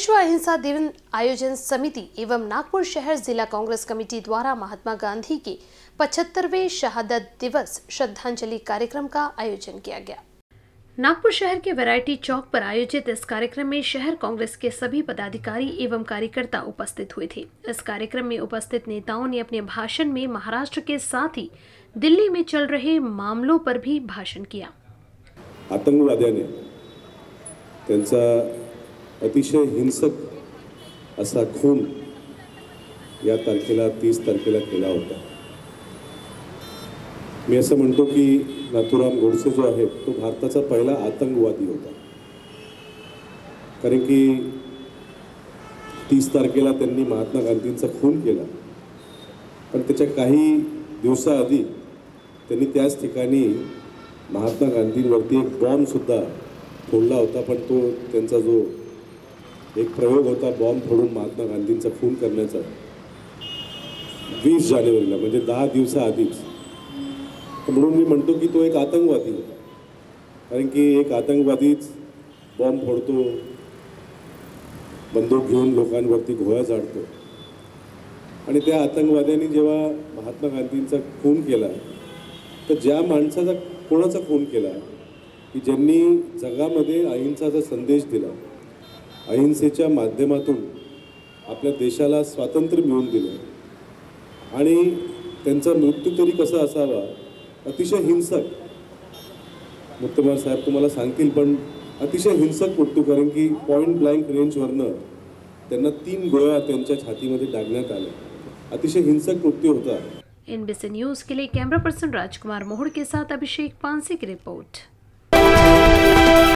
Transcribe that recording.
विश्व अहिंसा दिन आयोजन समिति एवं नागपुर शहर जिला कांग्रेस कमेटी द्वारा महात्मा गांधी के 75वें शहादत दिवस श्रद्धांजलि कार्यक्रम का आयोजन किया गया। नागपुर शहर के वैरायटी चौक पर आयोजित इस कार्यक्रम में शहर कांग्रेस के सभी पदाधिकारी एवं कार्यकर्ता उपस्थित हुए थे। इस कार्यक्रम में उपस्थित नेताओं ने अपने भाषण में महाराष्ट्र के साथ ही दिल्ली में चल रहे मामलों पर भी भाषण किया। अतिशय हिंसक असा खून या तारखेला तीस तारखेला केला होता. मी असं म्हणतो की नाथुराम गोडसे जो आहे तो भारताचा पहिला आतंकवादी होता. कारण की तीस तारखेला त्यांनी महात्मा गांधींचा खून केला. पण त्याच्या काही दिवसाआधी त्यांनी त्याच ठिकाणी महात्मा गांधींवरती एक बॉम्बसुद्धा फोडला होता पण तो त्यांचा जो एक प्रयोग होता बॉम्ब फोडून महात्मा गांधींचा खून करण्याचा. वीस जानेवारीला म्हणजे दहा दिवसाआधीच म्हणून मी म्हणतो की तो एक आतंकवादी होता. कारण की एक आतंकवादीच बॉम्ब फोडतो बंदूक घेऊन लोकांवरती घोळा झाडतो आणि त्या आतंकवाद्यांनी जेव्हा महात्मा गांधींचा खून केला तर ज्या माणसाचा कोणाचा खून केला की ज्यांनी जगामध्ये अहिंसाचा संदेश दिला अहिंसेच्या माध्यमातून आपल्या देशाला स्वातंत्र्य मिळवून दिलं. आणि त्यांचा मृत्यू तरी कसा असावा अतिशय हिंसक. मुक्तमार साहेब तुम्हाला सांगतील पण अतिशय हिंसक मृत्यू कारण की पॉईंट ब्लँक रेंजवरनं त्यांना तीन गोळ्या त्यांच्या छातीमध्ये डागण्यात आल्या. अतिशय हिंसक मृत्यू होता. एनबीसी न्यूज के लिए कैमरा पर्सन राजकुमार मोहड़ के साथ अभिषेक पांसे की रिपोर्ट